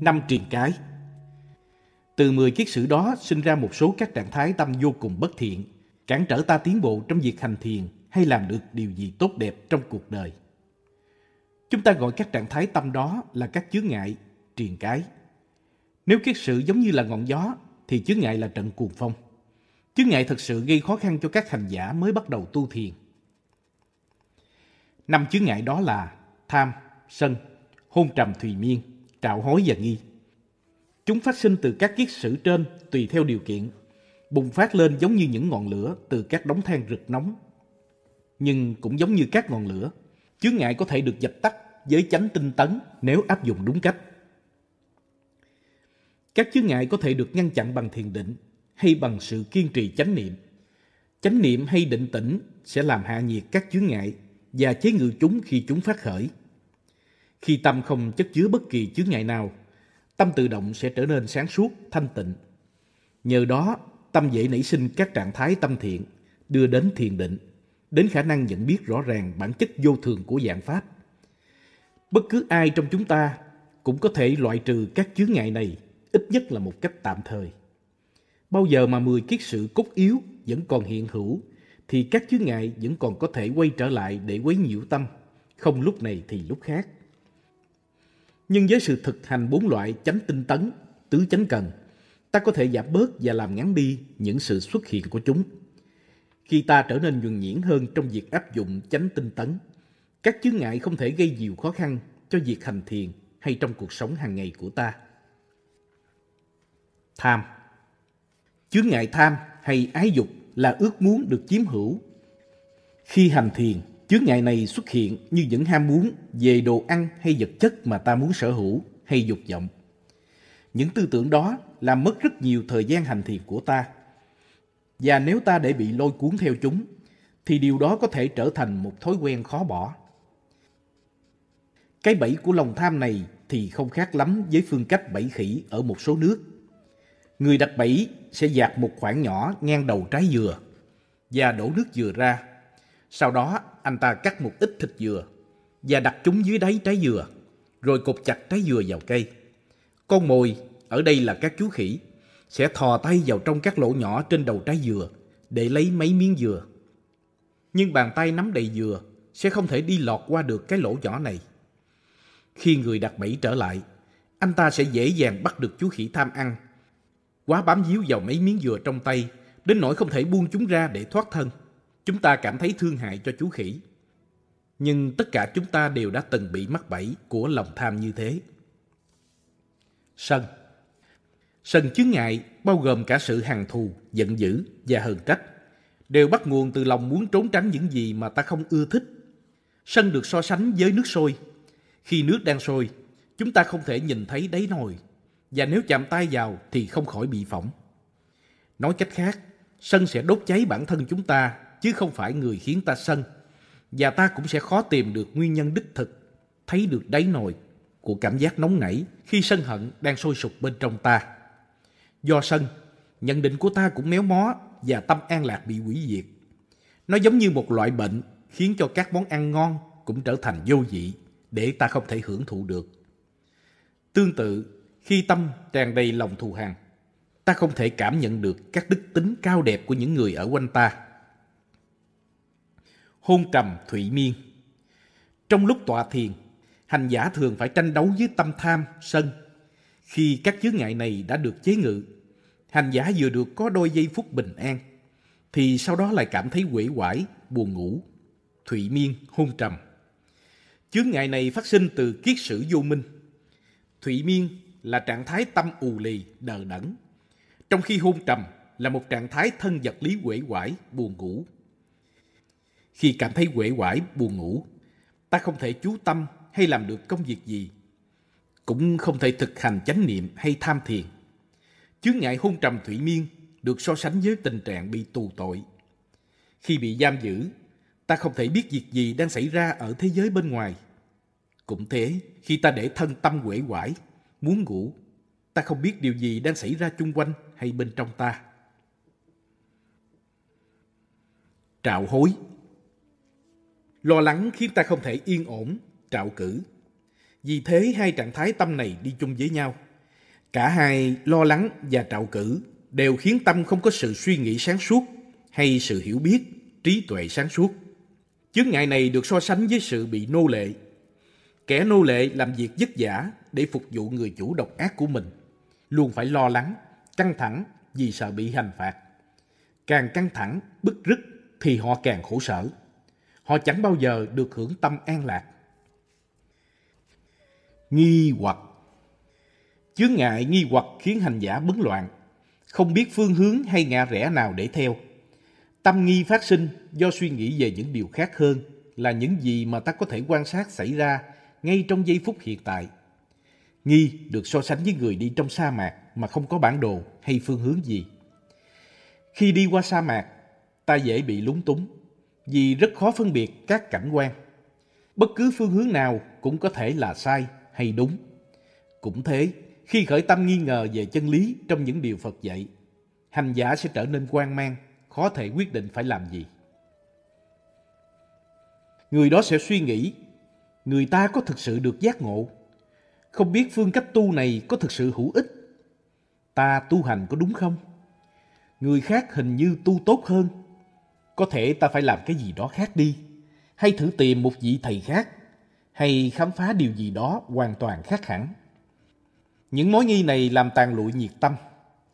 Năm truyền cái Từ 10 kiết sử đó sinh ra một số các trạng thái tâm vô cùng bất thiện, cản trở ta tiến bộ trong việc hành thiền hay làm được điều gì tốt đẹp trong cuộc đời. Chúng ta gọi các trạng thái tâm đó là các chướng ngại, truyền cái. Nếu kiết sử giống như là ngọn gió, thì chướng ngại là trận cuồng phong. Chướng ngại thực sự gây khó khăn cho các hành giả mới bắt đầu tu thiền. Năm chướng ngại đó là tham, sân, hôn trầm thùy miên, trạo hối và nghi. Chúng phát sinh từ các kiết sử trên tùy theo điều kiện, bùng phát lên giống như những ngọn lửa từ các đống than rực nóng. Nhưng cũng giống như các ngọn lửa, chướng ngại có thể được dập tắt với chánh tinh tấn nếu áp dụng đúng cách. Các chướng ngại có thể được ngăn chặn bằng thiền định hay bằng sự kiên trì chánh niệm. Chánh niệm hay định tĩnh sẽ làm hạ nhiệt các chướng ngại và chế ngự chúng khi chúng phát khởi. Khi tâm không chất chứa bất kỳ chướng ngại nào, tâm tự động sẽ trở nên sáng suốt, thanh tịnh. Nhờ đó, tâm dễ nảy sinh các trạng thái tâm thiện, đưa đến thiền định, đến khả năng nhận biết rõ ràng bản chất vô thường của dạng Pháp. Bất cứ ai trong chúng ta cũng có thể loại trừ các chướng ngại này, ít nhất là một cách tạm thời. Bao giờ mà mười kiết sự cốt yếu vẫn còn hiện hữu, thì các chướng ngại vẫn còn có thể quay trở lại để quấy nhiễu tâm, không lúc này thì lúc khác. Nhưng với sự thực hành bốn loại chánh tinh tấn, tứ chánh cần, ta có thể giảm bớt và làm ngắn đi những sự xuất hiện của chúng. Khi ta trở nên nhuần nhuyễn hơn trong việc áp dụng chánh tinh tấn, các chướng ngại không thể gây nhiều khó khăn cho việc hành thiền hay trong cuộc sống hàng ngày của ta. Tham Chướng ngại tham hay ái dục là ước muốn được chiếm hữu. Khi hành thiền, chướng ngại này xuất hiện như những ham muốn về đồ ăn hay vật chất mà ta muốn sở hữu hay dục vọng. Những tư tưởng đó làm mất rất nhiều thời gian hành thiền của ta. Và nếu ta để bị lôi cuốn theo chúng, thì điều đó có thể trở thành một thói quen khó bỏ. Cái bẫy của lòng tham này thì không khác lắm với phương cách bẫy khỉ ở một số nước. Người đặt bẫy sẽ dạt một khoảng nhỏ ngang đầu trái dừa và đổ nước dừa ra. Sau đó anh ta cắt một ít thịt dừa và đặt chúng dưới đáy trái dừa, rồi cột chặt trái dừa vào cây. Con mồi, ở đây là các chú khỉ, sẽ thò tay vào trong các lỗ nhỏ trên đầu trái dừa để lấy mấy miếng dừa. Nhưng bàn tay nắm đầy dừa sẽ không thể đi lọt qua được cái lỗ nhỏ này. Khi người đặt bẫy trở lại, anh ta sẽ dễ dàng bắt được chú khỉ tham ăn quá bám víu vào mấy miếng dừa trong tay, đến nỗi không thể buông chúng ra để thoát thân. Chúng ta cảm thấy thương hại cho chú khỉ. Nhưng tất cả chúng ta đều đã từng bị mắc bẫy của lòng tham như thế. Sân Sân chướng ngại bao gồm cả sự hằn thù, giận dữ và hờn trách, đều bắt nguồn từ lòng muốn trốn tránh những gì mà ta không ưa thích. Sân được so sánh với nước sôi. Khi nước đang sôi, chúng ta không thể nhìn thấy đáy nồi và nếu chạm tay vào thì không khỏi bị phỏng. Nói cách khác, sân sẽ đốt cháy bản thân chúng ta chứ không phải người khiến ta sân. Và ta cũng sẽ khó tìm được nguyên nhân đích thực, thấy được đáy nồi của cảm giác nóng nảy khi sân hận đang sôi sục bên trong ta. Do sân, nhận định của ta cũng méo mó và tâm an lạc bị hủy diệt. Nó giống như một loại bệnh khiến cho các món ăn ngon cũng trở thành vô vị để ta không thể hưởng thụ được. Tương tự, khi tâm tràn đầy lòng thù hằn, ta không thể cảm nhận được các đức tính cao đẹp của những người ở quanh ta. Hôn trầm thủy miên Trong lúc tọa thiền, hành giả thường phải tranh đấu với tâm tham, sân. Khi các chướng ngại này đã được chế ngự, hành giả vừa được có đôi giây phút bình an, thì sau đó lại cảm thấy quể quải, buồn ngủ, thủy miên, hôn trầm. Chướng ngại này phát sinh từ kiết sử vô minh. Thủy miên là trạng thái tâm ù lì, đờ đẫn. Trong khi hôn trầm là một trạng thái thân vật lý quể quải, buồn ngủ. Khi cảm thấy quể quải, buồn ngủ, ta không thể chú tâm hay làm được công việc gì. Cũng không thể thực hành chánh niệm hay tham thiền. Chướng ngại hôn trầm thủy miên được so sánh với tình trạng bị tù tội. Khi bị giam giữ, ta không thể biết việc gì đang xảy ra ở thế giới bên ngoài. Cũng thế, khi ta để thân tâm quể quải, muốn ngủ. Ta không biết điều gì đang xảy ra chung quanh hay bên trong ta. Trạo hối Lo lắng khiến ta không thể yên ổn, trạo cử. Vì thế hai trạng thái tâm này đi chung với nhau. Cả hai lo lắng và trạo cử đều khiến tâm không có sự suy nghĩ sáng suốt hay sự hiểu biết, trí tuệ sáng suốt. Chướng ngại này được so sánh với sự bị nô lệ. Kẻ nô lệ làm việc vất vả để phục vụ người chủ độc ác của mình, luôn phải lo lắng, căng thẳng vì sợ bị hành phạt. Càng căng thẳng, bức rứt thì họ càng khổ sở. Họ chẳng bao giờ được hưởng tâm an lạc. Nghi hoặc Chướng ngại nghi hoặc khiến hành giả bấn loạn, không biết phương hướng hay ngã rẽ nào để theo. Tâm nghi phát sinh do suy nghĩ về những điều khác hơn là những gì mà ta có thể quan sát xảy ra ngay trong giây phút hiện tại. Nghi được so sánh với người đi trong sa mạc mà không có bản đồ hay phương hướng gì. Khi đi qua sa mạc, ta dễ bị lúng túng vì rất khó phân biệt các cảnh quan. Bất cứ phương hướng nào cũng có thể là sai hay đúng. Cũng thế, khi khởi tâm nghi ngờ về chân lý trong những điều Phật dạy, hành giả sẽ trở nên quan mang, khó thể quyết định phải làm gì. Người đó sẽ suy nghĩ, người ta có thực sự được giác ngộ? Không biết phương cách tu này có thực sự hữu ích? Ta tu hành có đúng không? Người khác hình như tu tốt hơn. Có thể ta phải làm cái gì đó khác đi, hay thử tìm một vị thầy khác, hay khám phá điều gì đó hoàn toàn khác hẳn. Những mối nghi này làm tàn lụi nhiệt tâm,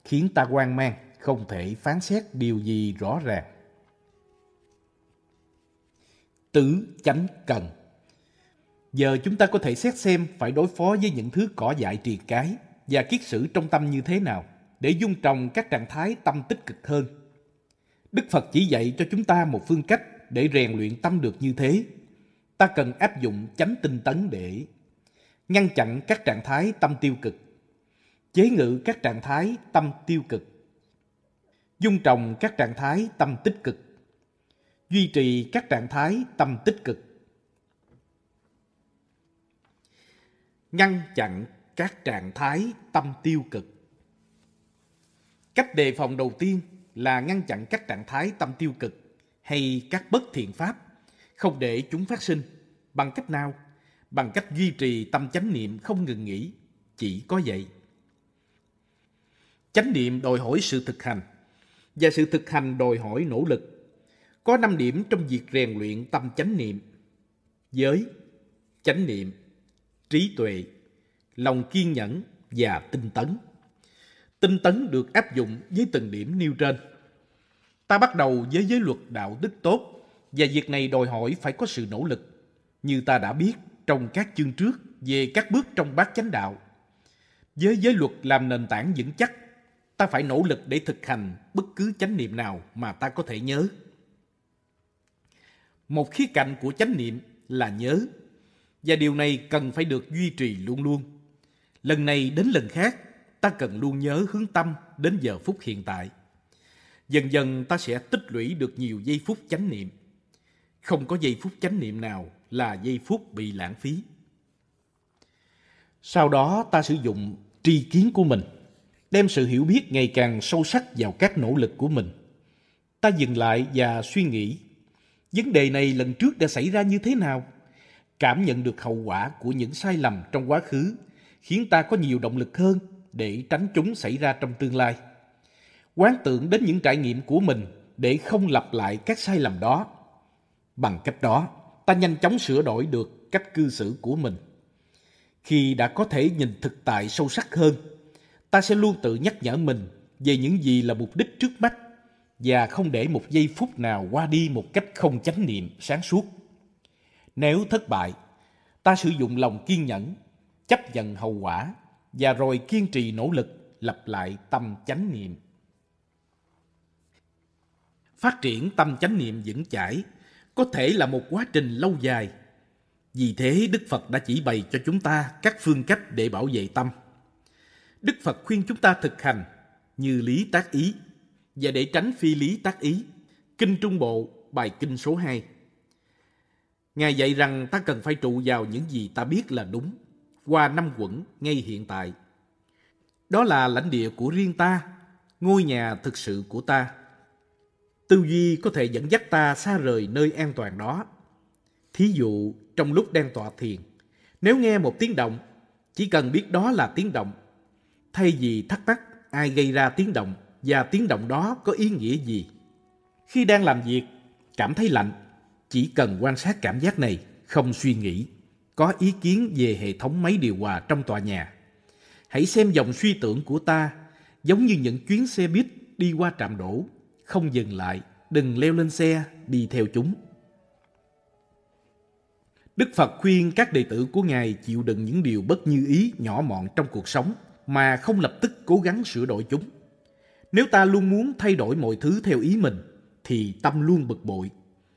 khiến ta hoang mang, không thể phán xét điều gì rõ ràng. Tứ chánh cần Giờ chúng ta có thể xét xem phải đối phó với những thứ cỏ dại triệt cái và kiết sử trong tâm như thế nào để dung trồng các trạng thái tâm tích cực hơn. Đức Phật chỉ dạy cho chúng ta một phương cách để rèn luyện tâm được như thế. Ta cần áp dụng chánh tinh tấn để ngăn chặn các trạng thái tâm tiêu cực, chế ngự các trạng thái tâm tiêu cực, dung trồng các trạng thái tâm tích cực, duy trì các trạng thái tâm tích cực, ngăn chặn các trạng thái tâm tiêu cực. Cách đề phòng đầu tiên là ngăn chặn các trạng thái tâm tiêu cực hay các bất thiện pháp, không để chúng phát sinh. Bằng cách nào? Bằng cách duy trì tâm chánh niệm không ngừng nghỉ, chỉ có vậy. Chánh niệm đòi hỏi sự thực hành, và sự thực hành đòi hỏi nỗ lực. Có năm điểm trong việc rèn luyện tâm chánh niệm. Giới, chánh niệm, trí tuệ, lòng kiên nhẫn và tinh tấn. Tinh tấn được áp dụng với từng điểm nêu trên. Ta bắt đầu với giới luật đạo đức tốt và việc này đòi hỏi phải có sự nỗ lực. Như ta đã biết trong các chương trước về các bước trong bát chánh đạo. Với giới luật làm nền tảng vững chắc, ta phải nỗ lực để thực hành bất cứ chánh niệm nào mà ta có thể nhớ. Một khía cạnh của chánh niệm là nhớ, và điều này cần phải được duy trì luôn luôn. Lần này đến lần khác, ta cần luôn nhớ hướng tâm đến giờ phút hiện tại. Dần dần ta sẽ tích lũy được nhiều giây phút chánh niệm. Không có giây phút chánh niệm nào là giây phút bị lãng phí. Sau đó ta sử dụng tri kiến của mình, đem sự hiểu biết ngày càng sâu sắc vào các nỗ lực của mình. Ta dừng lại và suy nghĩ, vấn đề này lần trước đã xảy ra như thế nào? Cảm nhận được hậu quả của những sai lầm trong quá khứ khiến ta có nhiều động lực hơn để tránh chúng xảy ra trong tương lai. Quán tưởng đến những trải nghiệm của mình để không lặp lại các sai lầm đó. Bằng cách đó, ta nhanh chóng sửa đổi được cách cư xử của mình. Khi đã có thể nhìn thực tại sâu sắc hơn, ta sẽ luôn tự nhắc nhở mình về những gì là mục đích trước mắt và không để một giây phút nào qua đi một cách không chánh niệm sáng suốt. Nếu thất bại, ta sử dụng lòng kiên nhẫn, chấp nhận hậu quả và rồi kiên trì nỗ lực lặp lại tâm chánh niệm. Phát triển tâm chánh niệm vững chãi có thể là một quá trình lâu dài. Vì thế Đức Phật đã chỉ bày cho chúng ta các phương cách để bảo vệ tâm. Đức Phật khuyên chúng ta thực hành như lý tác ý và để tránh phi lý tác ý. Kinh Trung Bộ, bài kinh số 2. Ngài dạy rằng ta cần phải trụ vào những gì ta biết là đúng, qua năm quận ngay hiện tại. Đó là lãnh địa của riêng ta, ngôi nhà thực sự của ta. Tư duy có thể dẫn dắt ta xa rời nơi an toàn đó. Thí dụ, trong lúc đang tọa thiền, nếu nghe một tiếng động, chỉ cần biết đó là tiếng động, thay vì thắc mắc ai gây ra tiếng động và tiếng động đó có ý nghĩa gì. Khi đang làm việc, cảm thấy lạnh, chỉ cần quan sát cảm giác này, không suy nghĩ, có ý kiến về hệ thống máy điều hòa trong tòa nhà. Hãy xem dòng suy tưởng của ta giống như những chuyến xe buýt đi qua trạm đổ, không dừng lại, đừng leo lên xe, đi theo chúng. Đức Phật khuyên các đệ tử của Ngài chịu đựng những điều bất như ý nhỏ mọn trong cuộc sống mà không lập tức cố gắng sửa đổi chúng. Nếu ta luôn muốn thay đổi mọi thứ theo ý mình, thì tâm luôn bực bội,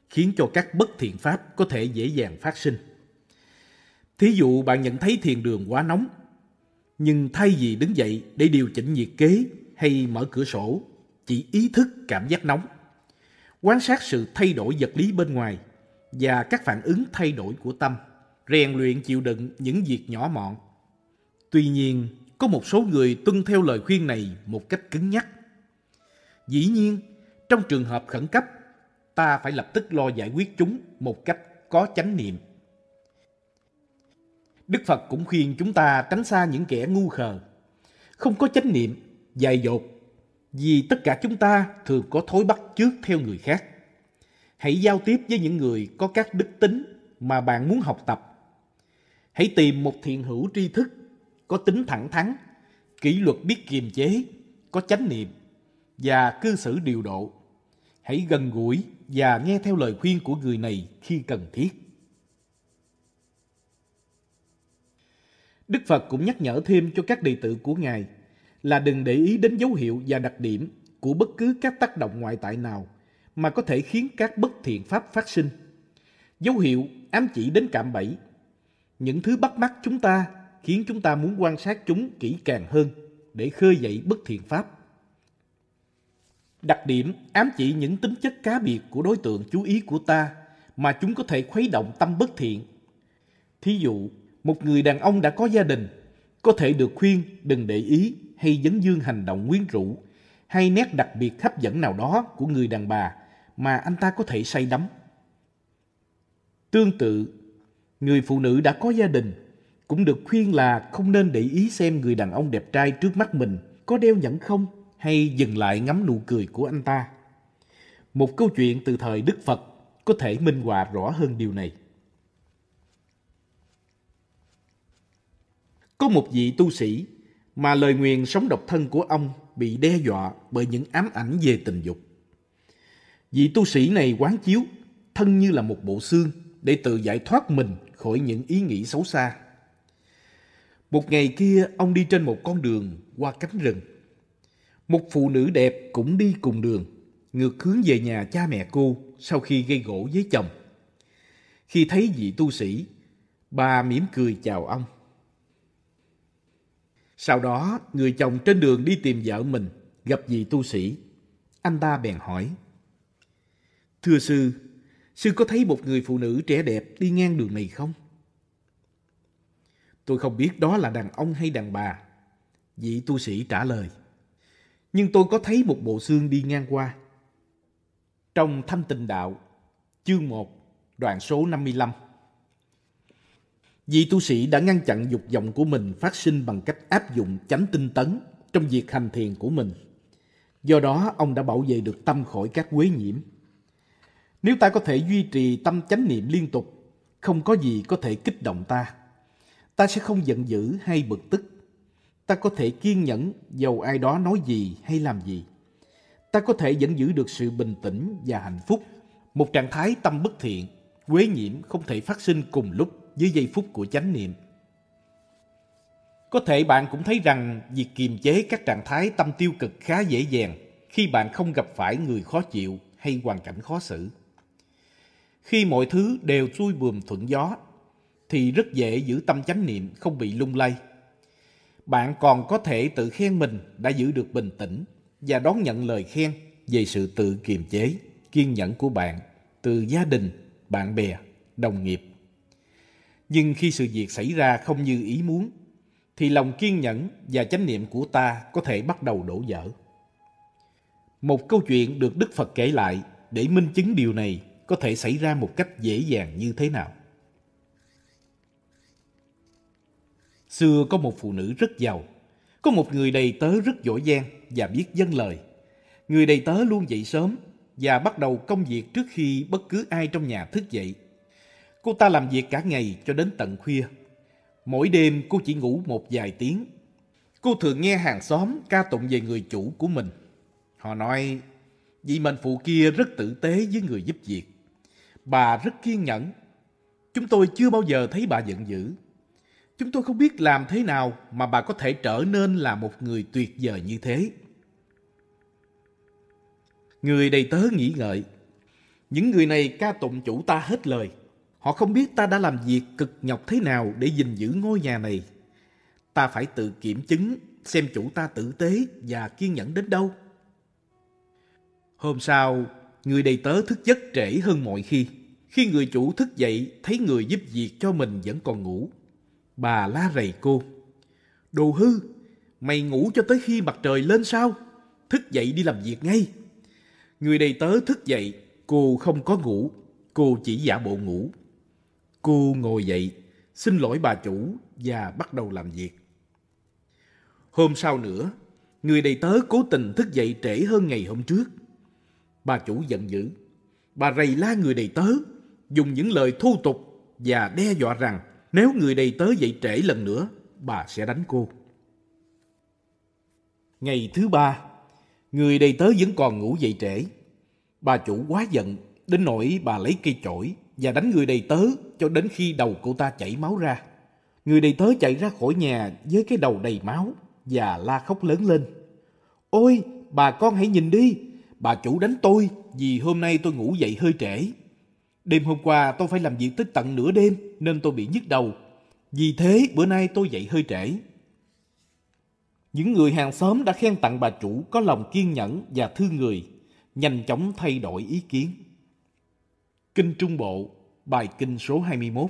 khiến cho các bất thiện pháp có thể dễ dàng phát sinh. Thí dụ bạn nhận thấy thiền đường quá nóng, nhưng thay vì đứng dậy để điều chỉnh nhiệt kế hay mở cửa sổ, chỉ ý thức cảm giác nóng. Quan sát sự thay đổi vật lý bên ngoài và các phản ứng thay đổi của tâm, rèn luyện chịu đựng những việc nhỏ mọn. Tuy nhiên, có một số người tuân theo lời khuyên này một cách cứng nhắc. Dĩ nhiên, trong trường hợp khẩn cấp, ta phải lập tức lo giải quyết chúng một cách có chánh niệm. Đức Phật cũng khuyên chúng ta tránh xa những kẻ ngu khờ, không có chánh niệm, dại dột, vì tất cả chúng ta thường có thói bắt trước theo người khác. Hãy giao tiếp với những người có các đức tính mà bạn muốn học tập. Hãy tìm một thiện hữu tri thức, có tính thẳng thắn, kỷ luật biết kiềm chế, có chánh niệm và cư xử điều độ. Hãy gần gũi và nghe theo lời khuyên của người này khi cần thiết. Đức Phật cũng nhắc nhở thêm cho các đệ tử của Ngài là đừng để ý đến dấu hiệu và đặc điểm của bất cứ các tác động ngoại tại nào mà có thể khiến các bất thiện pháp phát sinh. Dấu hiệu ám chỉ đến cạm bẫy. Những thứ bắt mắt chúng ta khiến chúng ta muốn quan sát chúng kỹ càng hơn để khơi dậy bất thiện pháp. Đặc điểm ám chỉ những tính chất cá biệt của đối tượng chú ý của ta mà chúng có thể khuấy động tâm bất thiện. Thí dụ, một người đàn ông đã có gia đình, có thể được khuyên đừng để ý hay dấn dương hành động quyến rũ hay nét đặc biệt hấp dẫn nào đó của người đàn bà mà anh ta có thể say đắm. Tương tự, người phụ nữ đã có gia đình cũng được khuyên là không nên để ý xem người đàn ông đẹp trai trước mắt mình có đeo nhẫn không hay dừng lại ngắm nụ cười của anh ta. Một câu chuyện từ thời Đức Phật có thể minh họa rõ hơn điều này. Có một vị tu sĩ mà lời nguyền sống độc thân của ông bị đe dọa bởi những ám ảnh về tình dục. Vị tu sĩ này quán chiếu thân như là một bộ xương để tự giải thoát mình khỏi những ý nghĩ xấu xa. Một ngày kia, ông đi trên một con đường qua cánh rừng. Một phụ nữ đẹp cũng đi cùng đường, ngược hướng về nhà cha mẹ cô sau khi gây gỗ với chồng. Khi thấy vị tu sĩ, bà mỉm cười chào ông. Sau đó, người chồng trên đường đi tìm vợ mình, gặp vị tu sĩ. Anh ta bèn hỏi. Thưa sư, sư có thấy một người phụ nữ trẻ đẹp đi ngang đường này không? Tôi không biết đó là đàn ông hay đàn bà. Vị tu sĩ trả lời. Nhưng tôi có thấy một bộ xương đi ngang qua. Trong Thanh Tịnh Đạo, chương 1, đoạn số 55. Vị tu sĩ đã ngăn chặn dục vọng của mình phát sinh bằng cách áp dụng chánh tinh tấn trong việc hành thiền của mình. Do đó, ông đã bảo vệ được tâm khỏi các quế nhiễm. Nếu ta có thể duy trì tâm chánh niệm liên tục, không có gì có thể kích động ta. Ta sẽ không giận dữ hay bực tức. Ta có thể kiên nhẫn dầu ai đó nói gì hay làm gì. Ta có thể vẫn giữ được sự bình tĩnh và hạnh phúc. Một trạng thái tâm bất thiện, quế nhiễm không thể phát sinh cùng lúc dưới giây phút của chánh niệm. Có thể bạn cũng thấy rằng việc kiềm chế các trạng thái tâm tiêu cực khá dễ dàng khi bạn không gặp phải người khó chịu hay hoàn cảnh khó xử. Khi mọi thứ đều xuôi buồm thuận gió, thì rất dễ giữ tâm chánh niệm không bị lung lay. Bạn còn có thể tự khen mình đã giữ được bình tĩnh và đón nhận lời khen về sự tự kiềm chế, kiên nhẫn của bạn từ gia đình, bạn bè, đồng nghiệp. Nhưng khi sự việc xảy ra không như ý muốn, thì lòng kiên nhẫn và chánh niệm của ta có thể bắt đầu đổ vỡ. Một câu chuyện được Đức Phật kể lại để minh chứng điều này có thể xảy ra một cách dễ dàng như thế nào. Xưa có một phụ nữ rất giàu, Có một người đầy tớ rất giỏi giang và biết dâng lời. Người đầy tớ luôn dậy sớm và bắt đầu công việc trước khi bất cứ ai trong nhà thức dậy. Cô ta làm việc cả ngày cho đến tận khuya. Mỗi đêm cô chỉ ngủ một vài tiếng. Cô thường nghe hàng xóm ca tụng về người chủ của mình. Họ nói, vị mệnh phụ kia rất tử tế với người giúp việc. Bà rất kiên nhẫn. Chúng tôi chưa bao giờ thấy bà giận dữ. Chúng tôi không biết làm thế nào mà bà có thể trở nên là một người tuyệt vời như thế. Người đầy tớ nghĩ ngợi. Những người này ca tụng chủ ta hết lời. Họ không biết ta đã làm việc cực nhọc thế nào để gìn giữ ngôi nhà này. Ta phải tự kiểm chứng xem chủ ta tử tế và kiên nhẫn đến đâu. Hôm sau, người đầy tớ thức giấc trễ hơn mọi khi. Khi người chủ thức dậy thấy người giúp việc cho mình vẫn còn ngủ. Bà la rầy cô. Đồ hư, mày ngủ cho tới khi mặt trời lên sao? Thức dậy đi làm việc ngay. Người đầy tớ thức dậy, cô không có ngủ, cô chỉ giả bộ ngủ. Cô ngồi dậy, xin lỗi bà chủ và bắt đầu làm việc. Hôm sau nữa, người đầy tớ cố tình thức dậy trễ hơn ngày hôm trước. Bà chủ giận dữ. Bà rầy la người đầy tớ, dùng những lời thô tục và đe dọa rằng nếu người đầy tớ dậy trễ lần nữa, bà sẽ đánh cô. Ngày thứ ba, người đầy tớ vẫn còn ngủ dậy trễ. Bà chủ quá giận, đến nỗi bà lấy cây chổi và đánh người đầy tớ cho đến khi đầu cô ta chảy máu ra. Người đầy tớ chạy ra khỏi nhà với cái đầu đầy máu và la khóc lớn lên. Ôi, bà con hãy nhìn đi, bà chủ đánh tôi vì hôm nay tôi ngủ dậy hơi trễ. Đêm hôm qua tôi phải làm việc tới tận nửa đêm nên tôi bị nhức đầu. Vì thế bữa nay tôi dậy hơi trễ. Những người hàng xóm đã khen tặng bà chủ có lòng kiên nhẫn và thương người, nhanh chóng thay đổi ý kiến. Kinh Trung Bộ, bài kinh số 21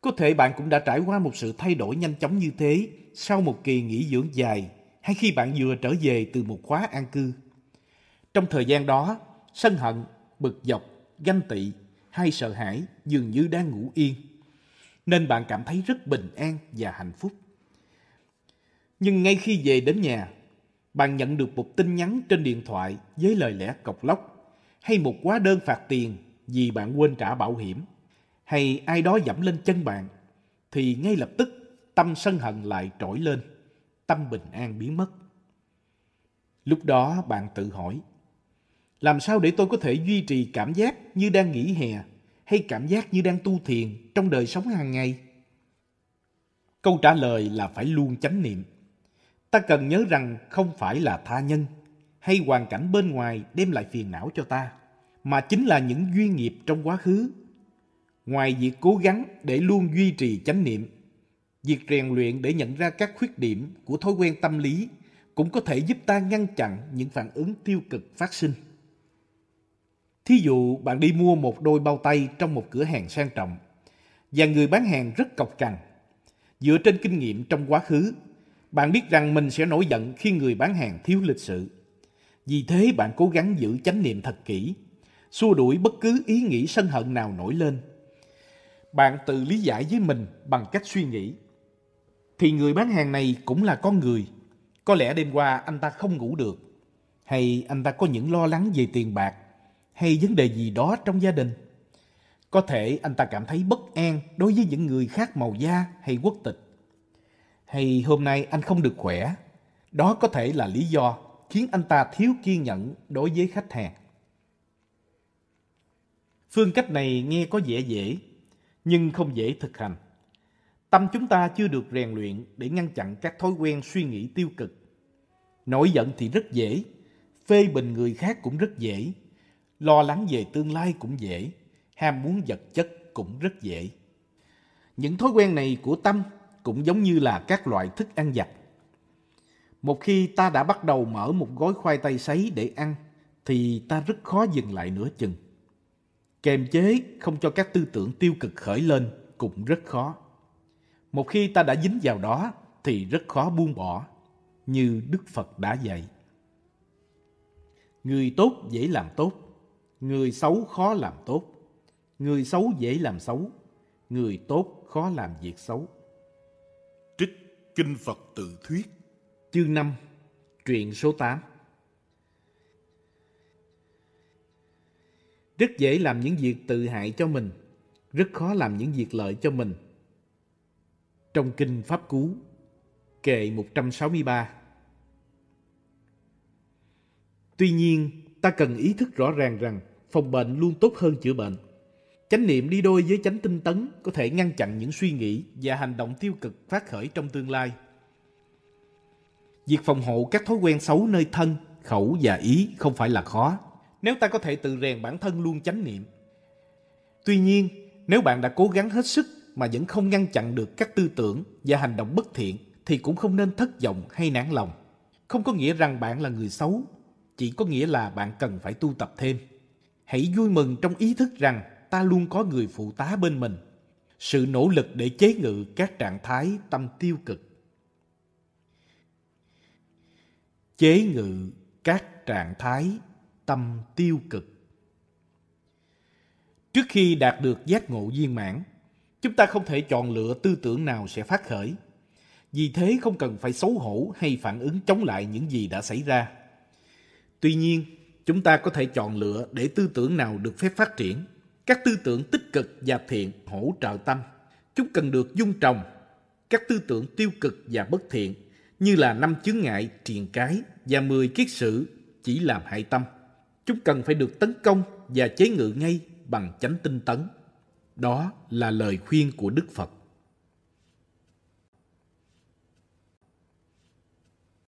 Có thể bạn cũng đã trải qua một sự thay đổi nhanh chóng như thế sau một kỳ nghỉ dưỡng dài hay khi bạn vừa trở về từ một khóa an cư. Trong thời gian đó, sân hận, bực dọc, ganh tị hay sợ hãi dường như đang ngủ yên, nên bạn cảm thấy rất bình an và hạnh phúc. Nhưng ngay khi về đến nhà, bạn nhận được một tin nhắn trên điện thoại với lời lẽ cọc lóc hay một hóa đơn phạt tiền vì bạn quên trả bảo hiểm hay ai đó dẫm lên chân bạn thì ngay lập tức tâm sân hận lại trỗi lên, tâm bình an biến mất. Lúc đó bạn tự hỏi, làm sao để tôi có thể duy trì cảm giác như đang nghỉ hè hay cảm giác như đang tu thiền trong đời sống hàng ngày? Câu trả lời là phải luôn chánh niệm. Ta cần nhớ rằng không phải là tha nhân hay hoàn cảnh bên ngoài đem lại phiền não cho ta, mà chính là những duyên nghiệp trong quá khứ. Ngoài việc cố gắng để luôn duy trì chánh niệm, việc rèn luyện để nhận ra các khuyết điểm của thói quen tâm lý cũng có thể giúp ta ngăn chặn những phản ứng tiêu cực phát sinh. Thí dụ bạn đi mua một đôi bao tay trong một cửa hàng sang trọng và người bán hàng rất cọc cằn. Dựa trên kinh nghiệm trong quá khứ, bạn biết rằng mình sẽ nổi giận khi người bán hàng thiếu lịch sự. Vì thế bạn cố gắng giữ chánh niệm thật kỹ, xua đuổi bất cứ ý nghĩ sân hận nào nổi lên. Bạn tự lý giải với mình bằng cách suy nghĩ. Thì người bán hàng này cũng là con người. Có lẽ đêm qua anh ta không ngủ được. Hay anh ta có những lo lắng về tiền bạc. Hay vấn đề gì đó trong gia đình. Có thể anh ta cảm thấy bất an đối với những người khác màu da hay quốc tịch. Hay hôm nay anh không được khỏe. Đó có thể là lý do khiến anh ta thiếu kiên nhẫn đối với khách hàng. Phương cách này nghe có vẻ dễ, nhưng không dễ thực hành. Tâm chúng ta chưa được rèn luyện để ngăn chặn các thói quen suy nghĩ tiêu cực. Nổi giận thì rất dễ, phê bình người khác cũng rất dễ, lo lắng về tương lai cũng dễ, ham muốn vật chất cũng rất dễ. Những thói quen này của tâm cũng giống như là các loại thức ăn giặt một khi ta đã bắt đầu mở một gói khoai tây sấy để ăn, thì ta rất khó dừng lại nửa chừng. Kềm chế không cho các tư tưởng tiêu cực khởi lên cũng rất khó. Một khi ta đã dính vào đó thì rất khó buông bỏ, như Đức Phật đã dạy. Người tốt dễ làm tốt, người xấu khó làm tốt. Người xấu dễ làm xấu, người tốt khó làm việc xấu. Trích Kinh Phật tự thuyết Chương 5 Truyện số 8 Rất dễ làm những việc tự hại cho mình, rất khó làm những việc lợi cho mình. Trong Kinh Pháp Cú, kệ 163 Tuy nhiên, ta cần ý thức rõ ràng rằng phòng bệnh luôn tốt hơn chữa bệnh. Chánh niệm đi đôi với chánh tinh tấn có thể ngăn chặn những suy nghĩ và hành động tiêu cực phát khởi trong tương lai. Việc phòng hộ các thói quen xấu nơi thân, khẩu và ý không phải là khó. Nếu ta có thể tự rèn bản thân luôn chánh niệm. Tuy nhiên, nếu bạn đã cố gắng hết sức mà vẫn không ngăn chặn được các tư tưởng và hành động bất thiện thì cũng không nên thất vọng hay nản lòng. Không có nghĩa rằng bạn là người xấu, chỉ có nghĩa là bạn cần phải tu tập thêm. Hãy vui mừng trong ý thức rằng ta luôn có người phụ tá bên mình. Sự nỗ lực để chế ngự các trạng thái tâm tiêu cực. Chế ngự các trạng thái tâm tiêu cực. Trước khi đạt được giác ngộ viên mãn, chúng ta không thể chọn lựa tư tưởng nào sẽ phát khởi. Vì thế không cần phải xấu hổ hay phản ứng chống lại những gì đã xảy ra. Tuy nhiên, chúng ta có thể chọn lựa để tư tưởng nào được phép phát triển. Các tư tưởng tích cực và thiện hỗ trợ tâm. Chúng cần được dung trồng. Các tư tưởng tiêu cực và bất thiện như là năm chướng ngại, triền cái và mười kiết sử chỉ làm hại tâm. Chúng cần phải được tấn công và chế ngự ngay bằng chánh tinh tấn. Đó là lời khuyên của Đức Phật.